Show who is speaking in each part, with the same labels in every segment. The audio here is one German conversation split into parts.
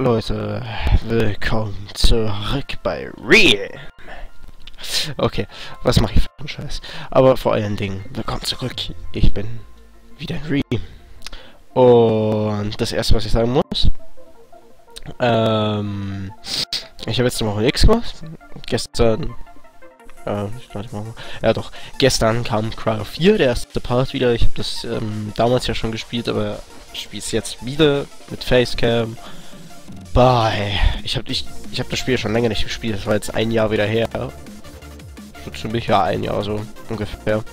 Speaker 1: Leute, willkommen zurück bei Real. Okay, was mache ich für einen Scheiß? Aber vor allen Dingen, willkommen zurück. Ich bin wieder in Real. Und das erste, was ich sagen muss, ähm, ich habe jetzt eine Woche nichts gemacht. Gestern, äh, warte mal, ja doch, gestern kam Cry 4, der erste Part wieder. Ich habe das ähm, damals ja schon gespielt, aber spiele es jetzt wieder mit Facecam. Bye. Ich habe ich, ich hab das Spiel schon länger nicht gespielt. Das war jetzt ein Jahr wieder her. So ziemlich ja ein Jahr so ungefähr.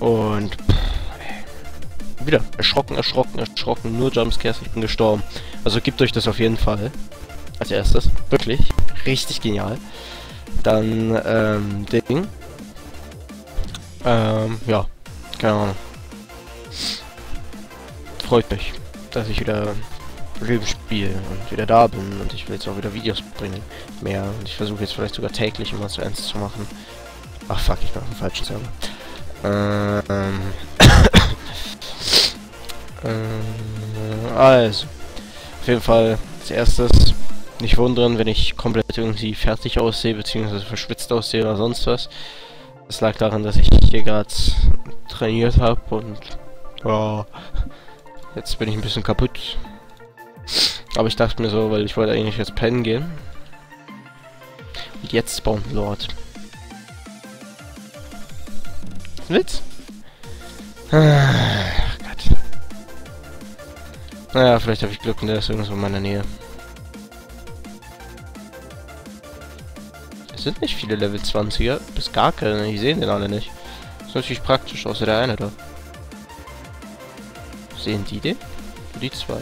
Speaker 1: Und pff, wieder erschrocken, erschrocken, erschrocken. Nur Jumpscares. Ich bin gestorben. Also gebt euch das auf jeden Fall. Als erstes. Wirklich. Richtig genial. Dann, ähm, Ding. Ähm, ja. Keine Ahnung. Freut mich, dass ich wieder Leben spiele und wieder da bin und ich will jetzt auch wieder Videos bringen. Mehr. Und ich versuche jetzt vielleicht sogar täglich immer zu eins zu machen. Ach fuck, ich bin auf dem falschen Server. Ähm. ähm also. Auf jeden Fall als erstes nicht wundern, wenn ich komplett irgendwie fertig aussehe, beziehungsweise verschwitzt aussehe oder sonst was. Das lag daran, dass ich hier gerade trainiert habe und ja, jetzt bin ich ein bisschen kaputt. Aber ich dachte mir so, weil ich wollte eigentlich jetzt pennen gehen. Und jetzt spawnt Lord. Witz? Ach Gott. Naja, vielleicht habe ich Glück und der ist irgendwo in meiner Nähe. Es sind nicht viele Level 20er, bis gar keine, ich sehe den alle nicht. Ist natürlich praktisch, außer der eine da. Sehen die den? Die zwei.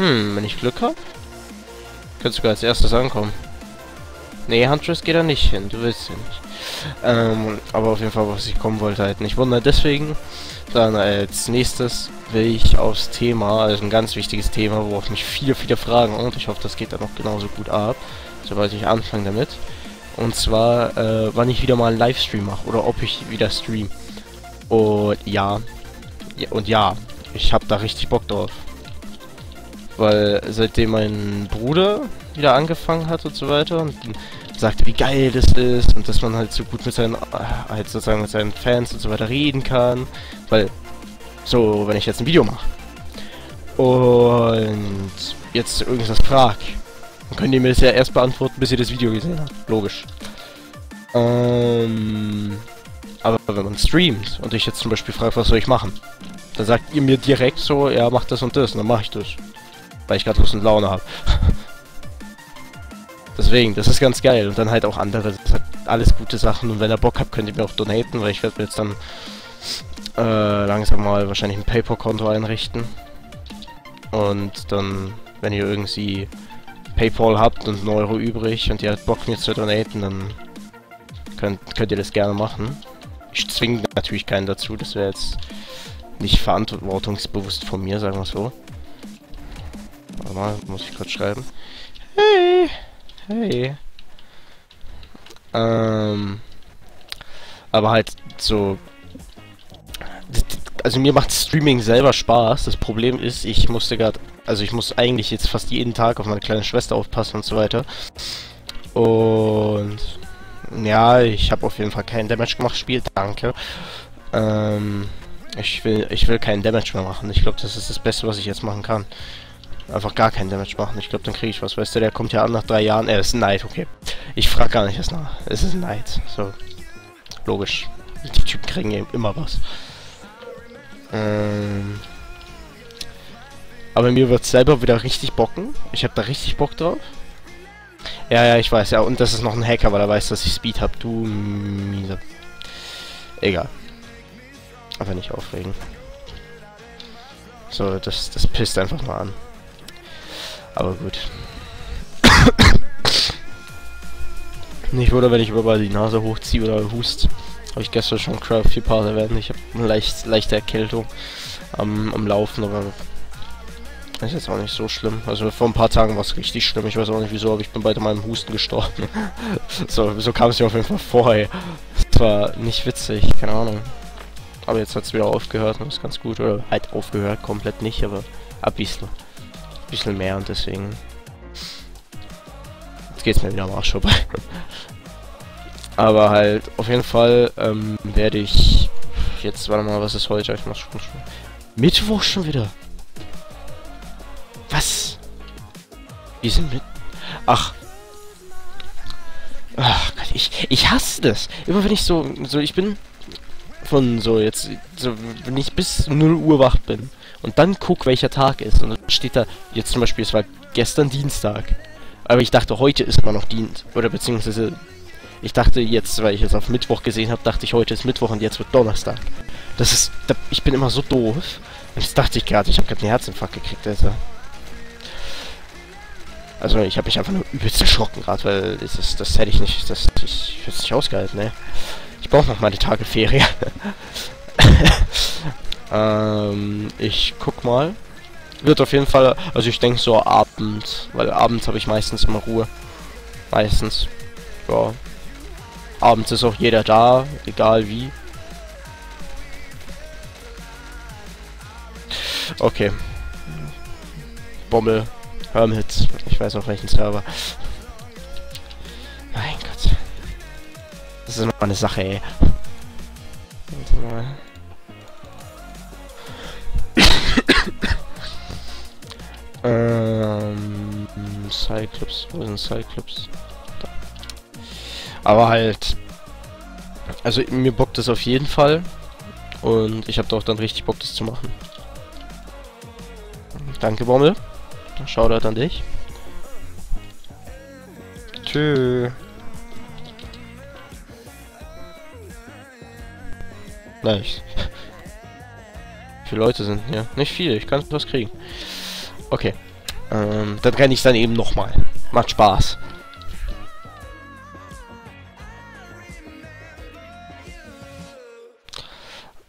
Speaker 1: Hm, wenn ich Glück habe, könnte sogar als erstes ankommen. Nee, Huntress geht da nicht hin, du willst ja nicht. Ähm, aber auf jeden Fall, was ich kommen wollte, halt nicht wundern. Deswegen, dann als nächstes will ich aufs Thema, also ein ganz wichtiges Thema, worauf mich viele, viele fragen und ich hoffe, das geht dann noch genauso gut ab, sobald ich anfange damit. Und zwar, äh, wann ich wieder mal einen Livestream mache oder ob ich wieder stream. Und ja, ja und ja, ich habe da richtig Bock drauf. Weil seitdem mein Bruder wieder angefangen hat und so weiter und sagte, wie geil das ist und dass man halt so gut mit seinen, äh, halt sozusagen mit seinen Fans und so weiter reden kann. Weil, so, wenn ich jetzt ein Video mache und jetzt irgendwas frag, dann könnt ihr mir das ja erst beantworten, bis ihr das Video gesehen habt. Logisch. Ähm, aber wenn man streamt und ich jetzt zum Beispiel frage, was soll ich machen, dann sagt ihr mir direkt so, ja, mach das und das und dann mache ich das weil ich gerade Lust und Laune habe. Deswegen, das ist ganz geil. Und dann halt auch andere, das hat alles gute Sachen. Und wenn ihr Bock habt, könnt ihr mir auch donaten, weil ich werde mir jetzt dann äh, langsam mal wahrscheinlich ein Paypal-Konto einrichten. Und dann, wenn ihr irgendwie Paypal habt und einen Euro übrig und ihr habt Bock mir zu donaten, dann könnt, könnt ihr das gerne machen. Ich zwinge natürlich keinen dazu, das wäre jetzt nicht verantwortungsbewusst von mir, sagen wir so. Warte mal, muss ich kurz schreiben. Hey! Hey! Ähm. Aber halt so. Also mir macht Streaming selber Spaß. Das Problem ist, ich musste gerade. Also ich muss eigentlich jetzt fast jeden Tag auf meine kleine Schwester aufpassen und so weiter. Und. Ja, ich habe auf jeden Fall keinen Damage gemacht. Spiel, danke. Ähm. Ich will, ich will keinen Damage mehr machen. Ich glaube, das ist das Beste, was ich jetzt machen kann einfach gar keinen Damage machen. Ich glaube, dann kriege ich was. Weißt du, der kommt ja an nach drei Jahren. Er ist ein Knight, okay. Ich frage gar nicht erst nach. Es ist ein Knight. So. Logisch. Die Typen kriegen eben immer was. Ähm. Aber mir wird selber wieder richtig bocken. Ich habe da richtig Bock drauf. Ja, ja, ich weiß, ja. Und das ist noch ein Hacker, weil er weiß, dass ich Speed habe. Du miese. Egal. Aber nicht aufregen. So, das, das pisst einfach mal an. Aber gut. Nicht wunder, wenn ich überall die Nase hochziehe oder hust. Habe ich gestern schon Craft 4 Part erwähnt. Ich habe eine leicht, leichte Erkältung am, am Laufen, aber ist jetzt auch nicht so schlimm. Also vor ein paar Tagen war es richtig schlimm. Ich weiß auch nicht wieso, aber ich bin bei meinem Husten gestorben. so, so kam es mir auf jeden Fall vorher. Das war nicht witzig, keine Ahnung. Aber jetzt hat es wieder aufgehört und ist ganz gut. Oder halt aufgehört, komplett nicht, aber ein bisschen. Bisschen mehr und deswegen... Jetzt geht's mir wieder am Arsch vorbei. Aber halt, auf jeden Fall ähm, werde ich... Jetzt, warte mal, was ist heute? Ich mach schon, schon... Mittwoch schon wieder. Was? Wir sind mit... Ach. Ach Gott, ich, ich hasse das. Immer wenn ich so, so, ich bin von so jetzt, so, wenn ich bis 0 Uhr wach bin und dann guck, welcher Tag ist und dann steht da, jetzt zum Beispiel, es war gestern Dienstag. Aber ich dachte, heute ist immer noch Dienst. Oder beziehungsweise, ich dachte jetzt, weil ich es auf Mittwoch gesehen habe, dachte ich, heute ist Mittwoch und jetzt wird Donnerstag. Das ist, da, ich bin immer so doof. Und das dachte ich gerade, ich habe gerade einen Herzinfarkt gekriegt, Alter. Also ich habe mich einfach nur übelst erschrocken gerade, weil das, das hätte ich nicht, das ich hätte nicht ausgehalten, ne? Ich brauche noch meine Tage Ferien. ähm, ich guck mal. Wird auf jeden Fall, also ich denke so abends, weil abends habe ich meistens immer Ruhe. Meistens. Ja. Abends ist auch jeder da, egal wie. Okay. Bommel. Hermit. Ich weiß auf welchen Server. Mein Gott. Das ist immer eine Sache, ey. Warte mal. ähm, Cyclops, wo sind Cyclops? Da. Aber halt, also mir bockt das auf jeden Fall und ich habe doch dann richtig Bock, das zu machen. Danke, Bommel. Shoutout an dich. Tschö. Nice. Viele Leute sind hier? Nicht viele, ich kann was kriegen. Okay. Ähm, dann renne ich dann eben nochmal. Macht Spaß.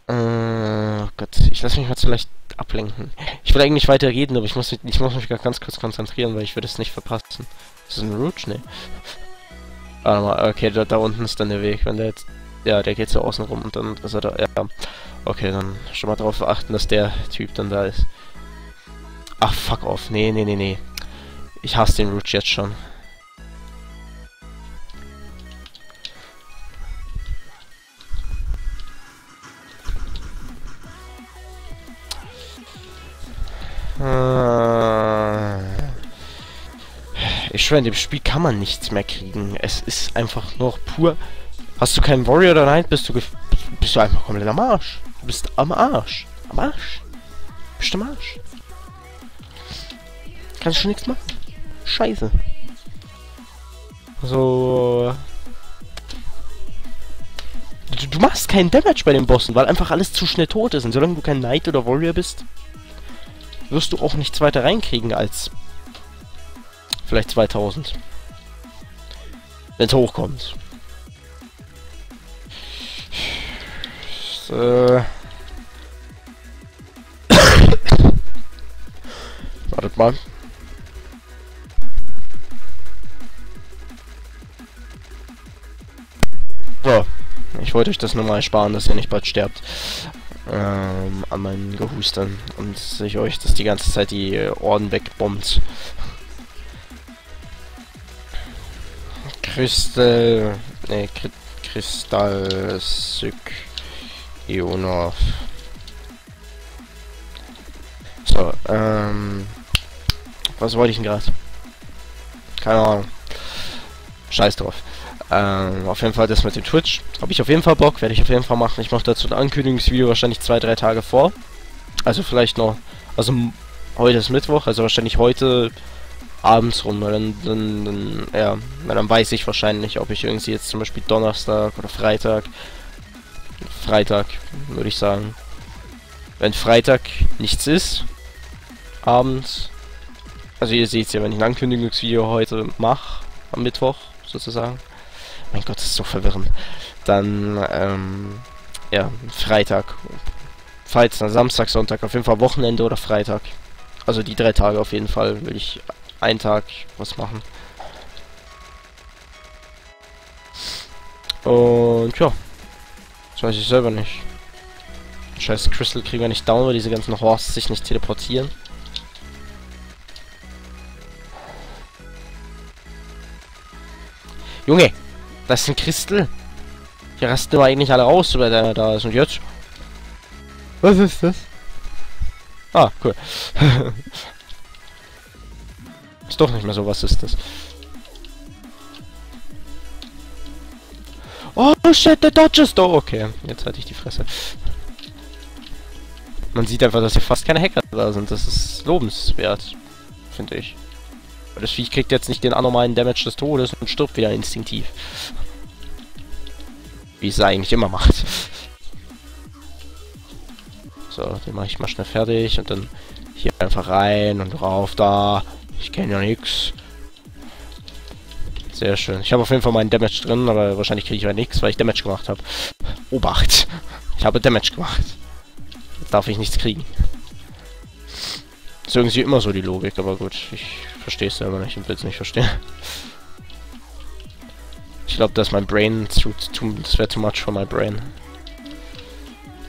Speaker 1: Äh, oh Gott, ich lasse mich mal vielleicht ablenken. Ich will eigentlich weiter reden, aber ich muss, ich muss mich ganz kurz konzentrieren, weil ich würde es nicht verpassen. Ist das ein Rouge? Nee. Warte mal, okay, da, da unten ist dann der Weg. Wenn der jetzt... Ja, der geht so außen rum und dann ist er da... Ja. Okay, dann schon mal darauf achten, dass der Typ dann da ist. Ach, fuck off. Nee, nee, nee, nee. Ich hasse den Rouge jetzt schon. Äh. Ich schwöre, in dem Spiel kann man nichts mehr kriegen. Es ist einfach nur pur... Hast du keinen Warrior oder nein, bist du bist du einfach komplett am Arsch. Du bist am Arsch. Am Arsch. Bist am Arsch. Kannst schon nichts machen. Scheiße. So... Du, du, machst keinen Damage bei den Bossen, weil einfach alles zu schnell tot ist. Und solange du kein Knight oder Warrior bist, wirst du auch nichts weiter reinkriegen als vielleicht 2000. Wenn es hochkommt. So. Wartet mal. So. Ich wollte euch das nur mal sparen, dass ihr nicht bald sterbt ähm, an meinen Gehustern und sich euch das die ganze Zeit die Orden wegbombt. Kristall, ne, Kristall, Syk, Ionov. So, ähm, was wollte ich denn gerade? Keine Ahnung. Scheiß drauf. Ähm, auf jeden Fall das mit dem Twitch. Habe ich auf jeden Fall Bock, werde ich auf jeden Fall machen. Ich mache dazu ein Ankündigungsvideo wahrscheinlich zwei, drei Tage vor. Also vielleicht noch, also heute ist Mittwoch, also wahrscheinlich heute abends rum, dann, dann, dann, ja, dann weiß ich wahrscheinlich, ob ich irgendwie jetzt zum Beispiel Donnerstag oder Freitag, Freitag, würde ich sagen. Wenn Freitag nichts ist, abends, also ihr seht ja, wenn ich ein Ankündigungsvideo heute mache, am Mittwoch sozusagen, mein Gott, das ist so verwirrend. Dann, ähm, ja, Freitag. Falls dann Samstag, Sonntag, auf jeden Fall Wochenende oder Freitag. Also die drei Tage auf jeden Fall will ich einen Tag was machen. Und ja. Weiß ich selber nicht. Scheiß Crystal kriegen wir nicht down, weil diese ganzen Horsts sich nicht teleportieren. Junge, das ist ein Crystal. Die rasten wir eigentlich alle raus, weil der da ist. Und jetzt? Was ist das? Ah, cool. ist doch nicht mehr so, was ist das? Oh shit, der dodges doch. Okay, jetzt hatte ich die Fresse. Man sieht einfach, dass hier fast keine Hacker da sind. Das ist lobenswert, finde ich. Weil das Viech kriegt jetzt nicht den anormalen Damage des Todes und stirbt wieder instinktiv. Wie es eigentlich immer macht. So, den mache ich mal schnell fertig und dann hier einfach rein und drauf da. Ich kenne ja nichts. Sehr schön. Ich habe auf jeden Fall meinen Damage drin, aber wahrscheinlich kriege ich ja nichts, weil ich Damage gemacht habe. Obacht. Ich habe Damage gemacht. Jetzt darf ich nichts kriegen. Das ist irgendwie immer so die Logik, aber gut. Ich verstehe es selber nicht und will es nicht verstehen. Ich glaube, dass mein Brain zu, zu das wäre too much for my brain.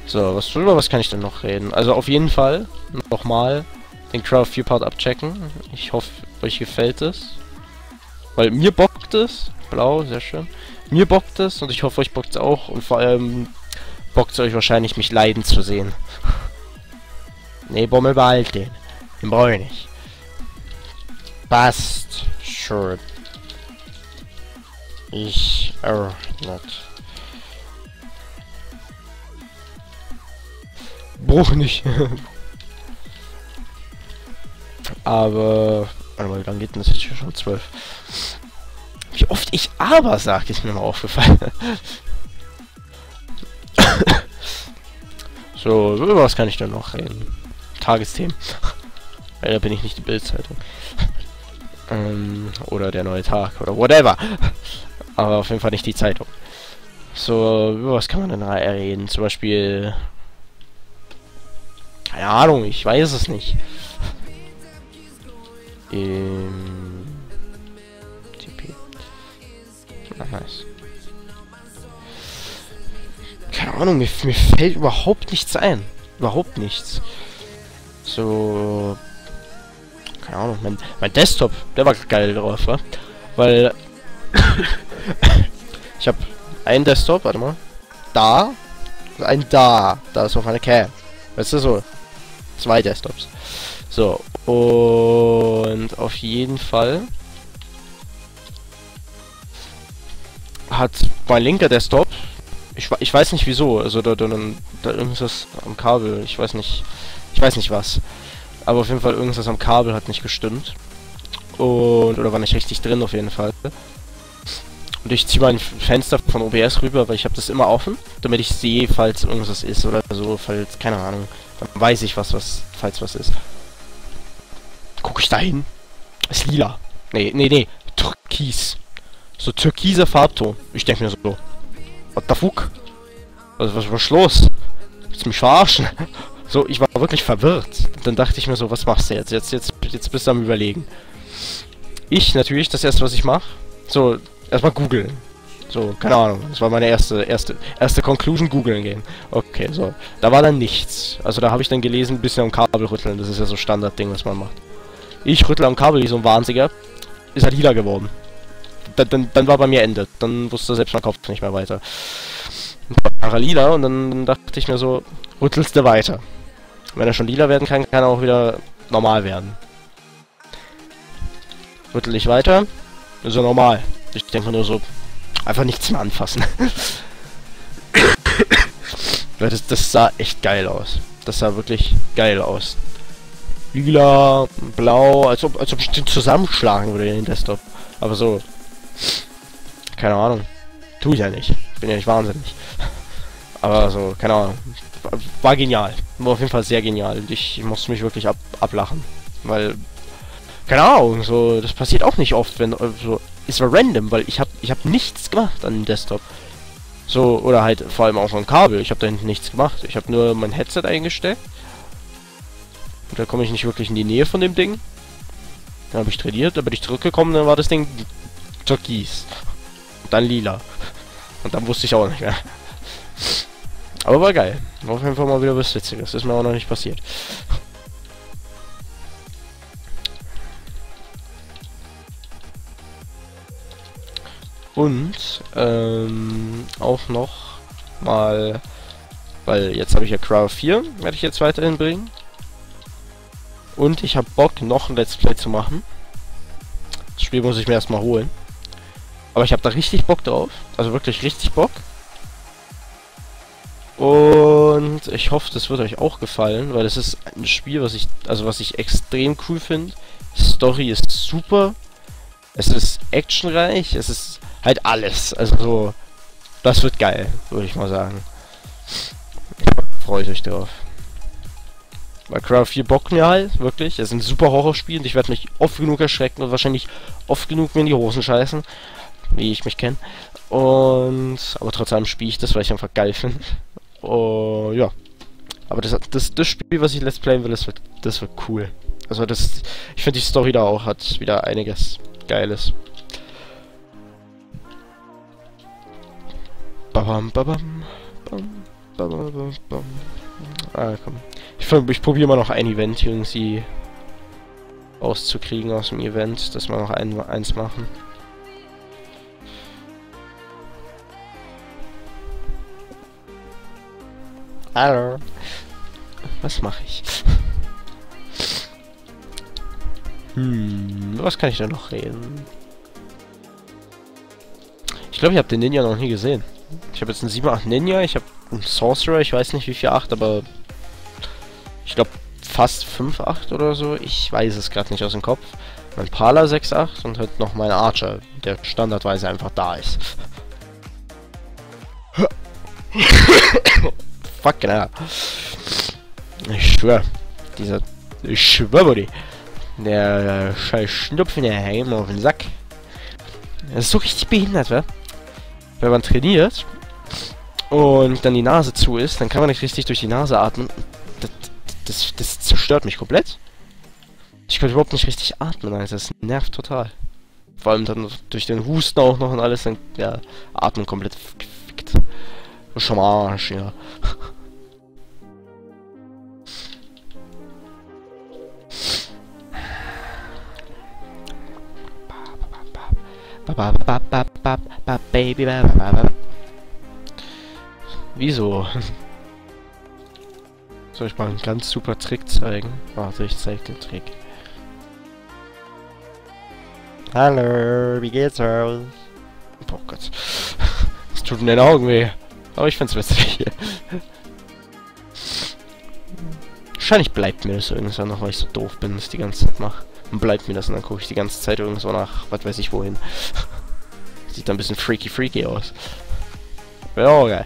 Speaker 1: So, was über was kann ich denn noch reden? Also auf jeden Fall nochmal den Craft View Part abchecken. Ich hoffe, euch gefällt es. Weil mir bockt es. Blau, sehr schön. Mir bockt es und ich hoffe, euch bockt es auch. Und vor allem bockt es euch wahrscheinlich, mich leiden zu sehen. nee, Bommel behalt den. Den brauche ich nicht. Passt. Sure. Ich öffnet. Bruch nicht. Aber. Warte mal, wie lange geht denn das jetzt hier schon? 12. Wie oft ich aber sage, ist mir mal aufgefallen. so, über was kann ich denn noch reden? Tagesthemen. Leider bin ich nicht die Bildzeitung. ähm, oder der neue Tag oder whatever. Aber auf jeden Fall nicht die Zeitung. So, über was kann man denn da reden? Zum Beispiel... Keine Ahnung, ich weiß es nicht. Ähm... TP. Ah, nice. Keine Ahnung, mir, mir fällt überhaupt nichts ein. Überhaupt nichts. So... Keine Ahnung, mein, mein Desktop, der war geil drauf, wa? Weil ich habe einen Desktop, warte mal. Da. Ein da. Da ist auch eine Cam. Weißt du so? Zwei Desktops. So. Und auf jeden Fall hat mein linker Desktop ich, ich weiß nicht wieso, also da, da, da irgendwas am Kabel, ich weiß nicht, ich weiß nicht was. Aber auf jeden Fall irgendwas am Kabel hat nicht gestimmt. Und, oder war nicht richtig drin auf jeden Fall. Und ich ziehe mein Fenster von OBS rüber, weil ich habe das immer offen, damit ich sehe, falls irgendwas ist oder so, falls, keine Ahnung. Dann weiß ich was, was, falls was ist. Hin? Ist lila. Nee, nee, nee. Türkis. So türkiser Farbton. Ich denke mir so, what the fuck? Was, was, was los? Willst du mich verarschen? So, ich war wirklich verwirrt. Dann dachte ich mir so, was machst du jetzt? Jetzt, jetzt, jetzt bist du am überlegen. Ich natürlich, das erste, was ich mache. So, erstmal googeln. So, keine Ahnung. Das war meine erste, erste, erste Conclusion, googeln gehen. Okay, so. Da war dann nichts. Also da habe ich dann gelesen, ein bisschen am Kabel rütteln. Das ist ja so Standardding, was man macht. Ich rüttle am Kabel wie so ein Wahnsinniger. Ist halt lila geworden. Dann, dann, dann war bei mir Ende. Dann wusste selbst mein Kopf nicht mehr weiter. War lila und dann, dann dachte ich mir so, rüttelst du weiter. Wenn er schon lila werden kann, kann er auch wieder normal werden. Rüttel ich weiter, ist er normal. Ich denke nur so, einfach nichts mehr anfassen. das, das sah echt geil aus. Das sah wirklich geil aus. Lila, blau, als ob, als ob ich den zusammenschlagen würde, den Desktop. Aber so. Keine Ahnung. Tu ich ja nicht. Bin ja nicht wahnsinnig. Aber so, keine Ahnung. War, genial. War auf jeden Fall sehr genial. Ich, ich musste mich wirklich ab, ablachen. Weil. Keine Ahnung, so, das passiert auch nicht oft, wenn so es war random, weil ich habe ich hab nichts gemacht an dem Desktop. So, oder halt vor allem auch am Kabel. Ich habe da hinten nichts gemacht. Ich habe nur mein Headset eingestellt. Und da komme ich nicht wirklich in die Nähe von dem Ding. Dann habe ich trainiert, dann bin ich zurückgekommen, dann war das Ding türkis. Und dann lila. Und dann wusste ich auch nicht mehr. Aber war geil. War auf jeden Fall mal wieder was Witziges. Das ist mir auch noch nicht passiert. Und ähm, auch noch mal, weil jetzt habe ich ja Crow 4, werde ich jetzt weiterhin bringen. Und ich habe Bock, noch ein Let's Play zu machen. Das Spiel muss ich mir erstmal holen. Aber ich habe da richtig Bock drauf. Also wirklich richtig Bock. Und ich hoffe, das wird euch auch gefallen, weil es ist ein Spiel, was ich, also was ich extrem cool finde. Story ist super. Es ist actionreich. Es ist halt alles. Also so, das wird geil, würde ich mal sagen. Freue ich euch drauf. Weil Craft 4 bockt mir halt, wirklich. Es ist ein super Horrorspiel und ich werde mich oft genug erschrecken und wahrscheinlich oft genug mir in die Hosen scheißen. Wie ich mich kenne. Und, aber trotzdem spiele ich das, weil ich einfach geil finde. Oh, ja. Aber das, das, das Spiel, was ich let's playen will, das wird, das wird cool. Also das, ich finde die Story da auch hat wieder einiges Geiles. Babam, babam, bam, babam, bam. Ah, komm. Ich, ich probiere mal noch ein Event irgendwie rauszukriegen aus dem Event, dass wir noch ein, eins machen. Hallo. Was mache ich? Hm, was kann ich da noch reden? Ich glaube, ich habe den Ninja noch nie gesehen. Ich habe jetzt einen 7-8 Ninja, ich habe Sorcerer, ich weiß nicht wie viel 8, aber ich glaube fast 5-8 oder so. Ich weiß es gerade nicht aus dem Kopf. Mein Pala 6-8 und halt noch mein Archer, der standardweise einfach da ist. Fuck, genau. Ich schwör. Dieser... Ich schwör, Buddy. Der äh, scheiß Schnupfen, der hängt auf den Sack. Das ist so richtig behindert, wa? Wenn man trainiert und dann die Nase zu ist, dann kann man nicht richtig durch die Nase atmen. Das, das, das zerstört mich komplett. Ich kann überhaupt nicht richtig atmen, Alter. Das nervt total. Vor allem dann durch den Husten auch noch und alles, dann, ja, atmen komplett gefickt. Schon mal Arsch, ja. Baby. Wieso? Soll ich mal einen ganz super Trick zeigen? Warte, ich zeig den Trick. Hallo, wie geht's aus? Oh Gott. Es tut in den Augen weh. Aber ich find's witzig. Wahrscheinlich bleibt mir das irgendwann noch, weil ich so doof bin, dass ich die ganze Zeit mache. Und bleibt mir das und dann gucke ich die ganze Zeit irgendwo nach, was weiß ich wohin. Sieht dann ein bisschen freaky freaky aus. Ja, geil.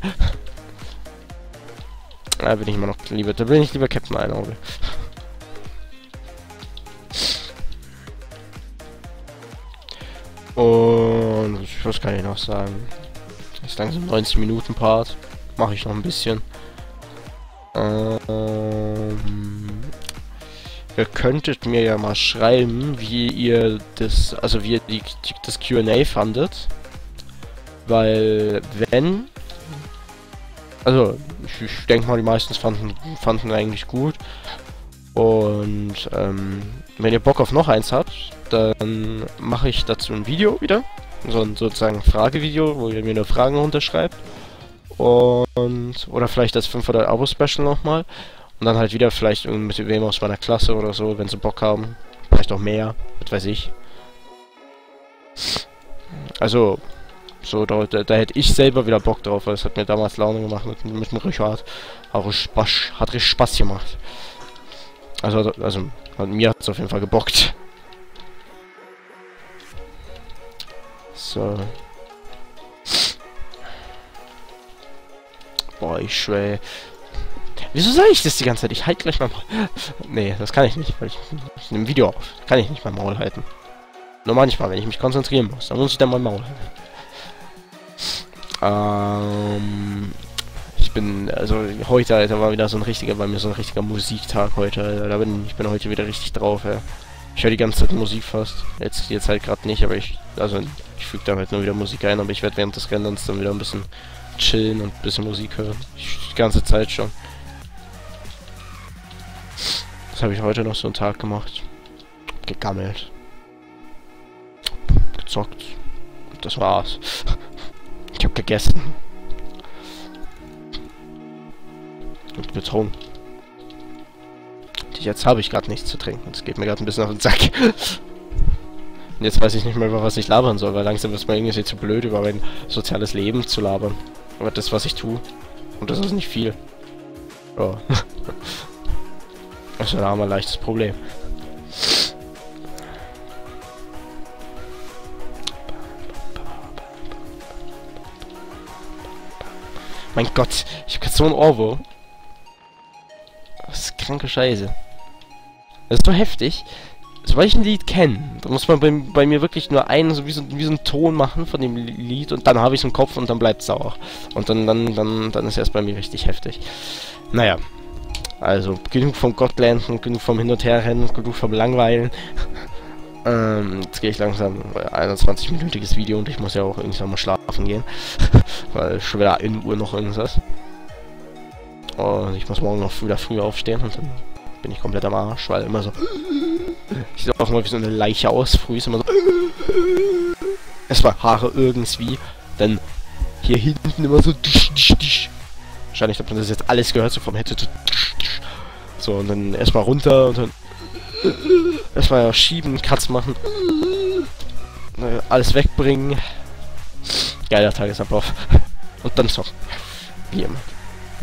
Speaker 1: Da bin ich immer noch lieber, da bin ich lieber Captain Einauge. Und was kann ich noch sagen? Ist langsam 90 Minuten Part. Mache ich noch ein bisschen. Ähm, Ihr könntet mir ja mal schreiben, wie ihr das, also wie ihr die, das Q&A fandet. Weil, wenn... Also, ich, ich denke mal, die meisten fanden, fanden eigentlich gut. Und, ähm, wenn ihr Bock auf noch eins habt, dann mache ich dazu ein Video wieder. So ein sozusagen Fragevideo, wo ihr mir eine Frage unterschreibt. Und, oder vielleicht das 500 Abo-Special nochmal. Und dann halt wieder vielleicht mit wem aus meiner Klasse oder so, wenn sie Bock haben. Vielleicht auch mehr, was weiß ich. Also, so, da, da, da, hätte ich selber wieder Bock drauf, weil es hat mir damals Laune gemacht mit, mit dem Richard. Auch Spaß, hat richtig Spaß gemacht. Also, also, mir hat es auf jeden Fall gebockt. So. Boah, ich schwöre. Wieso sage ich das die ganze Zeit? Ich halte gleich mein Maul. Nee, das kann ich nicht, weil ich, ich nehme Video auf. Kann ich nicht mein Maul halten. Nur manchmal, wenn ich mich konzentrieren muss, dann muss ich dann mein Maul halten. Ähm, ich bin, also heute, Alter, war wieder so ein richtiger, bei mir so ein richtiger Musiktag heute. Alter. Da bin ich bin heute wieder richtig drauf, ja. Ich höre die ganze Zeit Musik fast. Jetzt, jetzt halt gerade nicht, aber ich, also ich füge da halt nur wieder Musik ein, aber ich werde während des Rennens dann wieder ein bisschen chillen und ein bisschen Musik hören. Ich, die ganze Zeit schon. Das habe ich heute noch so einen Tag gemacht. Gegammelt. Gezockt. Das war's. Gegessen. Und betrunken. Jetzt habe ich gerade nichts zu trinken. Das geht mir gerade ein bisschen auf den Sack. Und jetzt weiß ich nicht mehr, über was ich labern soll, weil langsam ist mir irgendwie zu blöd, über mein soziales Leben zu labern. Aber das, was ich tue. Und das ist nicht viel. Also da haben wir ein leichtes Problem. Mein Gott, ich hab grad so ein Ohrwurm. Das ist kranke Scheiße. Das ist so heftig. Sobald ich ein Lied kenne, da muss man bei, bei, mir wirklich nur einen, so wie, so wie so einen Ton machen von dem Lied und dann habe ich es im Kopf und dann bleibt sauer. Und dann, dann, dann, dann ist erst bei mir richtig heftig. Naja. Also, genug vom Gottlanden, genug vom Hin- und Herrennen, genug vom Langweilen. ähm, jetzt gehe ich langsam, 21-minütiges Video und ich muss ja auch irgendwann mal schlafen gehen. Weil wieder 1 Uhr noch irgendwas. Und ich muss morgen noch wieder früh aufstehen und dann bin ich komplett am Arsch, weil immer so... Ich sehe auch immer wie so eine Leiche aus. Früh ist immer so... Erstmal Haare irgendwie, dann hier hinten immer so... Wahrscheinlich hat man das jetzt alles gehört, so vom Headset. So, und dann erstmal runter und dann... Erstmal schieben, Katz machen. Alles wegbringen. Geiler Tagesablauf. Und dann Zocken. Wie immer.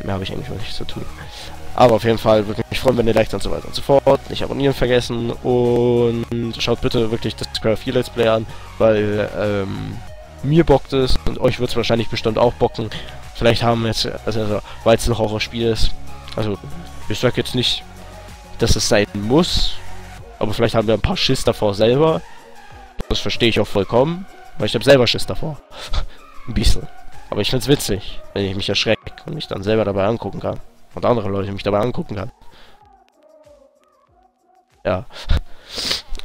Speaker 1: Mehr habe ich eigentlich nicht zu tun. Aber auf jeden Fall würde mich freuen, wenn ihr liked und so weiter und so fort. Nicht abonnieren vergessen und schaut bitte wirklich das Square 4 Let's Play an, weil ähm, mir bockt es und euch wird es wahrscheinlich bestimmt auch bocken. Vielleicht haben wir jetzt, also weil es ein Horrorspiel ist, also ich sag jetzt nicht, dass es sein muss, aber vielleicht haben wir ein paar Schiss davor selber. Das verstehe ich auch vollkommen, weil ich habe selber Schiss davor. ein bisschen. Aber ich find's witzig, wenn ich mich erschrecke und mich dann selber dabei angucken kann. Und andere Leute mich dabei angucken kann. Ja.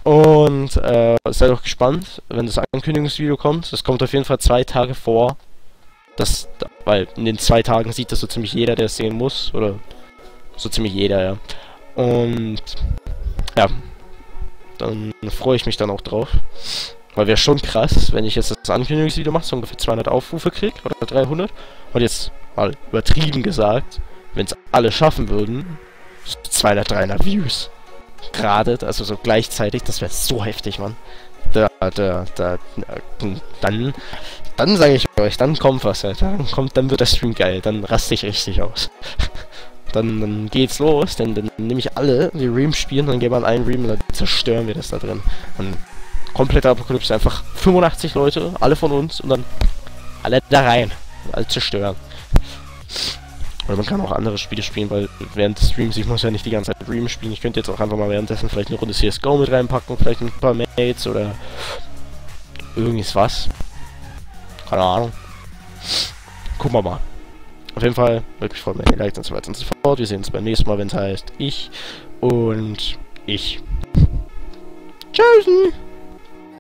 Speaker 1: Und äh, seid auch gespannt, wenn das Ankündigungsvideo kommt. Das kommt auf jeden Fall zwei Tage vor. Das, weil in den zwei Tagen sieht das so ziemlich jeder, der es sehen muss. Oder so ziemlich jeder, ja. Und ja, dann freue ich mich dann auch drauf. Weil wäre schon krass, wenn ich jetzt das Ankündigungsvideo mache, so ungefähr 200 Aufrufe kriege, oder 300. Und jetzt mal übertrieben gesagt, wenn es alle schaffen würden, 200, 300 Views. Gerade, also so gleichzeitig, das wäre so heftig, Mann. Da, da, da, dann, dann sage ich euch, dann kommt was, Alter. Dann kommt, dann wird der Stream geil, dann raste ich richtig aus. dann, dann geht's los, denn dann nehme ich alle, die Ream spielen, dann gehen wir an einen Ream und dann zerstören wir das da drin. Und komplette Apokalypse. Einfach 85 Leute, alle von uns und dann alle da rein. Alle zerstören. Oder man kann auch andere Spiele spielen, weil während des Streams, ich muss ja nicht die ganze Zeit Dream spielen. Ich könnte jetzt auch einfach mal währenddessen vielleicht eine Runde CSGO mit reinpacken, vielleicht ein paar Mates oder irgendwas was. Keine Ahnung. Gucken wir mal. Auf jeden Fall würde mich freuen, wenn ihr liked und so weiter und so fort. Wir sehen uns beim nächsten Mal, wenn es heißt ich und ich. Tschüss!